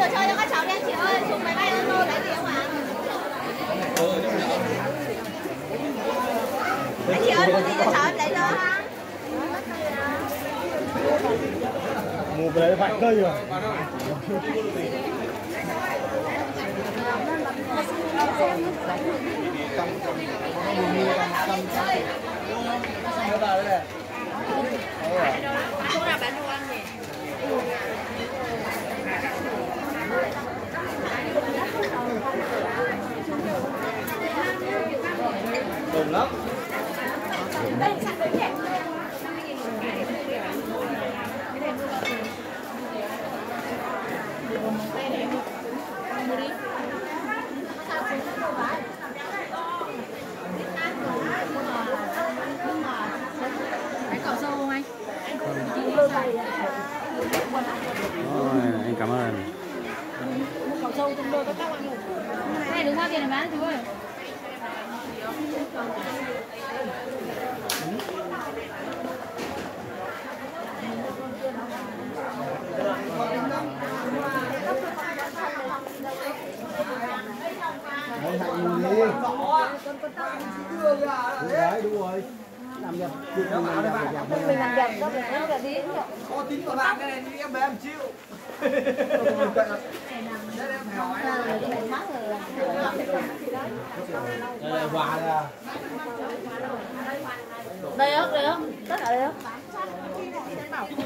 giờ cho cho các cháu đi chị ơi xuống máy bay ô tô lấy gì không ạ? Anh chị ơi có gì cho cháu em lấy cho ha? Mua về vải cây rồi. Chỗ nào bán đồ ăn nhỉ? Đồng lắm. Bánh không anh cảm ơn. Cỏ dâu trong đôi các bác ăn Này đừng giao tiền để bán chú ơi. Đấy, hạnh đi Đúng đấy, đúng rồi Làm nhập, mình làm nhập, nhập Mình làm đi. Có tính của bạn cái này em bé em chịu. Đây là hòa ra Đây không? Đây không? Tất cả đây không?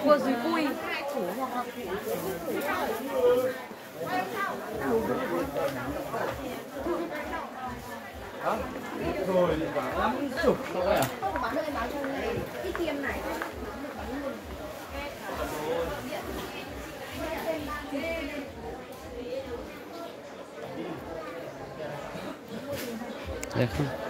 Cua dùi cui. Rồi, lắm chục thôi à Được không? Yeah.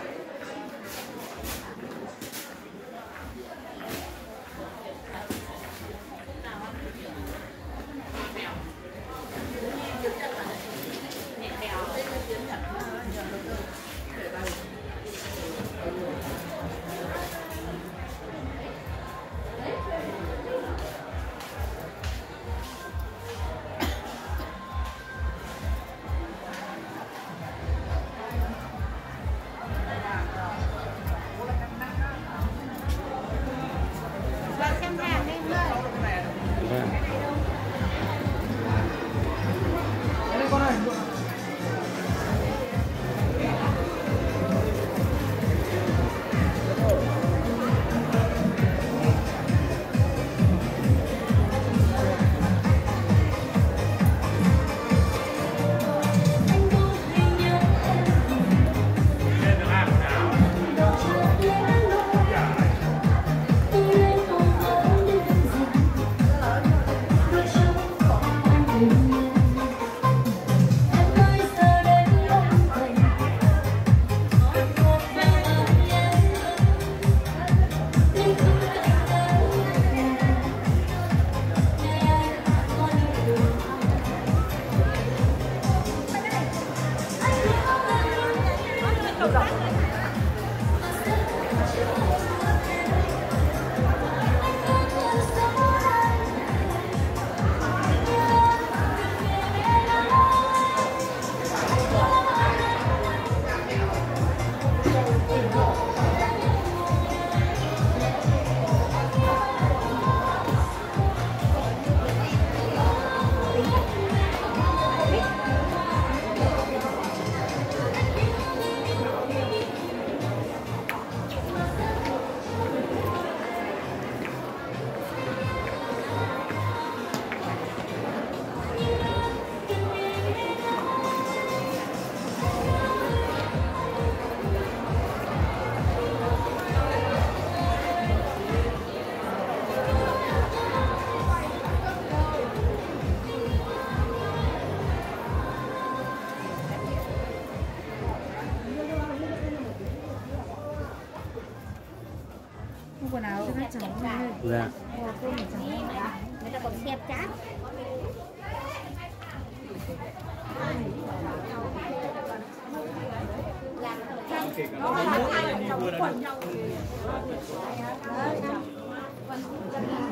감사합니다. Dạ. Người ta.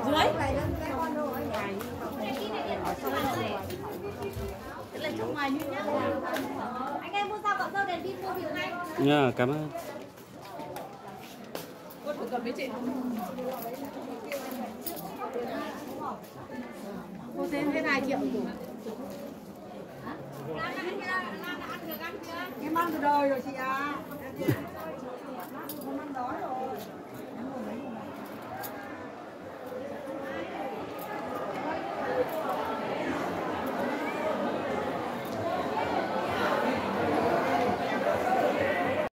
Dưới. Là trong ngoài như nhá. Anh em mua sao cậu dâu đèn pin mua thì ngay. nha cảm ơn phổ cập với chị cô thế thế này chị ạ? Em ăn từ đời rồi chị à em ăn đói rồi.